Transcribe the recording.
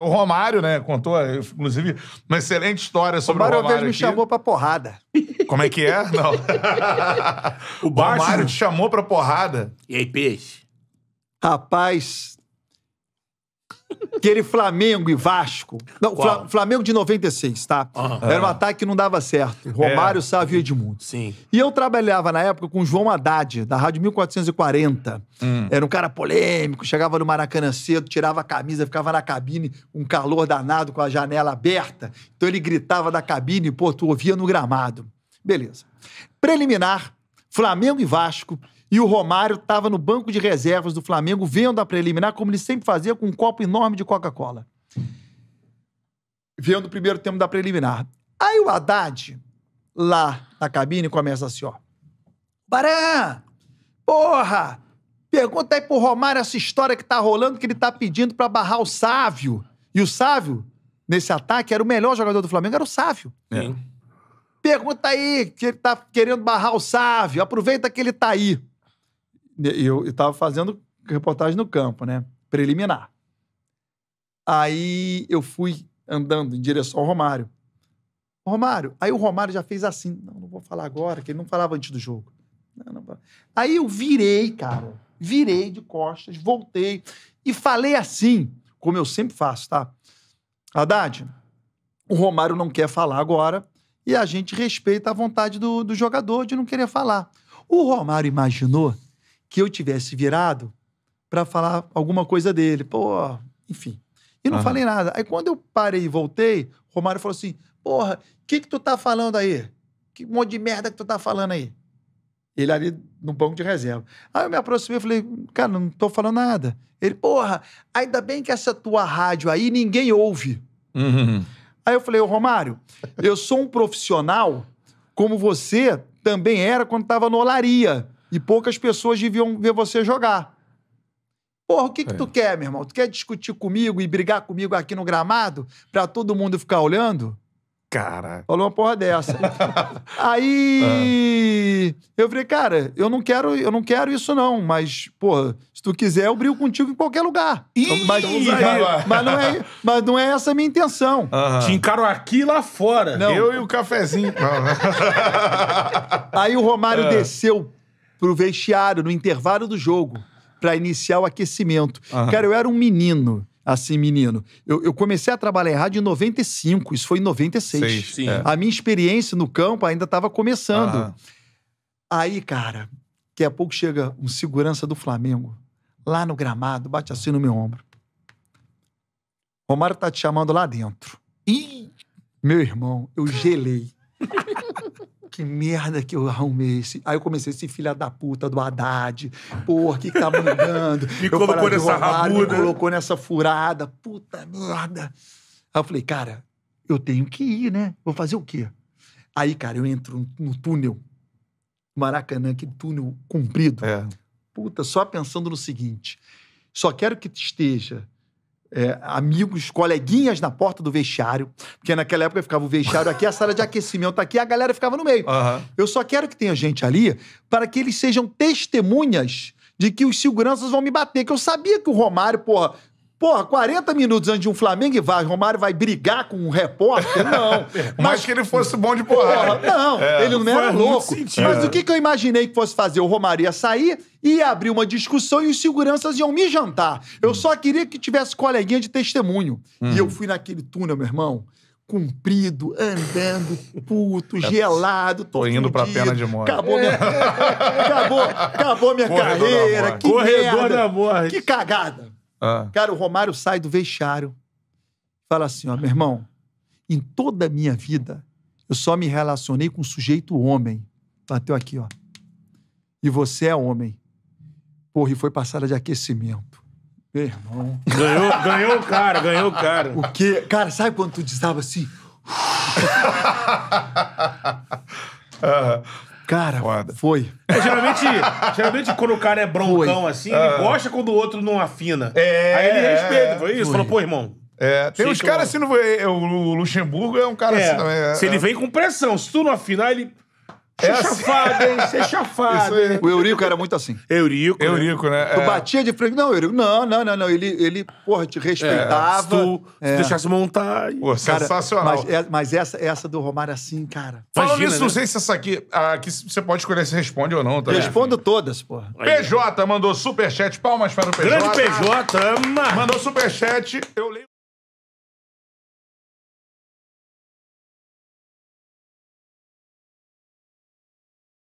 O Romário, né, contou, inclusive, uma excelente história O sobre o Mário uma Romário. vez me aqui. chamou pra porrada. Como é que é? Não. O O. Romário te chamou pra porrada. E aí, peixe? Rapaz. Aquele Flamengo e Vasco. Não, Flamengo de 96, tá? Aham. Era um ataque que não dava certo. Romário, Sávio e Edmundo. Sim. E eu trabalhava na época com o João Haddad, da Rádio 1440. Era um cara polêmico, chegava no Maracanã cedo, tirava a camisa, ficava na cabine, um calor danado com a janela aberta. Então ele gritava da cabine, pô, tu ouvia no gramado. Beleza. Preliminar, Flamengo e Vasco. E o Romário estava no banco de reservas do Flamengo, vendo a preliminar, como ele sempre fazia, com um copo enorme de Coca-Cola. Vendo o primeiro tempo da preliminar. Aí o Haddad, lá na cabine, começa assim, ó. Baran! Porra! Pergunta aí pro Romário essa história que tá rolando, que ele tá pedindo pra barrar o Sávio. E o Sávio, nesse ataque, era o melhor jogador do Flamengo, era o Sávio. Sim. Pergunta aí, que ele tá querendo barrar o Sávio. Aproveita que ele tá aí. Eu, eu tava fazendo reportagem no campo, né? Preliminar. Aí eu fui andando em direção ao Romário. Romário, aí o Romário já fez assim. Não, não vou falar agora, que ele não falava antes do jogo. Não, não Aí eu virei, cara. Virei de costas, voltei e falei assim, como eu sempre faço, tá? Haddad, o Romário não quer falar agora e a gente respeita a vontade do, do jogador de não querer falar. O Romário imaginou que eu tivesse virado pra falar alguma coisa dele. Pô, enfim. E não Aham. falei nada. Aí quando eu parei e voltei, o Romário falou assim: Porra, o que que tu tá falando aí? Que monte de merda que tu tá falando aí? Ele ali no banco de reserva. Aí eu me aproximei e falei, cara, não tô falando nada. Ele, porra, ainda bem que essa tua rádio aí ninguém ouve. Uhum. Aí eu falei, ô Romário, eu sou um profissional como você também era quando tava no Olaria. E poucas pessoas deviam ver você jogar. Porra, o que que É. tu quer, meu irmão? Tu quer discutir comigo e brigar comigo aqui no gramado pra todo mundo ficar olhando? Cara. Falou uma porra dessa. Aí eu falei, cara, eu não quero, eu não quero isso não, mas, porra, se tu quiser, eu brigo contigo em qualquer lugar. Ih, mas, estamos aí. mas, mas não é, mas não é essa a minha intenção. Aham. Te encaro aqui e lá fora. Não. Eu e o cafezinho. Aí o Romário É. desceu pro vestiário no intervalo do jogo pra iniciar o aquecimento. Aham. Cara, eu era um menino, assim, menino. Eu, eu comecei a trabalhar em rádio em 95, isso foi em 96. Seis, Sim. é. A minha experiência no campo ainda estava começando. Aí, cara, daqui a pouco chega um segurança do Flamengo, lá no gramado, bate assim no meu ombro. Romário tá te chamando lá dentro. Ih! Meu irmão, eu gelei. Que merda que eu arrumei. Esse... Aí eu comecei, esse filho da puta do Haddad. Porra, o que tá mandando? Me Eu colocou nessa Romário me rabuda. colocou nessa furada. Puta merda. Aí eu falei, cara, eu tenho que ir, né? Vou fazer o quê? Aí, cara, eu entro no túnel. Maracanã, aquele túnel comprido. É. Puta, só pensando no seguinte: só quero que esteja é, amigos, coleguinhas na porta do vestiário, porque naquela época ficava o vestiário aqui, a sala de aquecimento aqui, a galera ficava no meio. Aham. Eu só quero que tenha gente ali para que eles sejam testemunhas de que os seguranças vão me bater. Que eu sabia que o Romário, porra, porra, 40 minutos antes de um Flamengo e Vasco, Romário vai brigar com um repórter? Não. Mas que ele fosse bom de Porra, porrada. não, É, ele não era louco. Mas É. o que, que eu imaginei que fosse fazer? O Romário ia sair, ia abrir uma discussão e os seguranças iam me jantar. Eu só queria que tivesse coleguinha de testemunho. E eu fui naquele túnel, meu irmão, comprido, andando, puto, gelado. Tô indo pra pena de morte. Acabou minha, acabou, acabou minha Corredor carreira. Que Corredor merda. da morte. Que cagada. Ah. Cara, o Romário sai do vestiário, fala assim, ó, meu irmão, em toda a minha vida, eu só me relacionei com um sujeito homem. Bateu aqui, ó. E você é homem. Porra, e foi passada de aquecimento. Meu irmão. Ganhou, ganhou o cara, ganhou o cara. O quê? Cara, sabe quando tu dizava assim? Cara, Foda. foi. É, geralmente, geralmente, quando o cara é broncão Foi. assim, ele gosta quando o outro não afina. É, Aí ele é, respeita. Foi isso? foi. Falou, pô, irmão. É, tem Sei uns caras assim, no, o Luxemburgo é um cara é, assim também. é, se ele é. vem com pressão, se tu não afinar, ele. Você é assim. chafado, hein? Você é chafado? O Eurico era muito assim. Eurico. né? Eurico, né? Tu É. batia de frente. Não, Eurico, não, não, não, não. Ele, ele porra, te É, se respeitava. tu se É. deixasse montar. Pô, Cara, sensacional. Mas, é- mas essa, essa do Romário assim, cara. Falando Imagina, nisso, né? não sei se essa aqui, aqui você pode escolher se responde ou não, tá? Respondo todas, porra. PJ mandou superchat, palmas para o PJ. Grande PJ, ama. Mandou superchat, eu leio.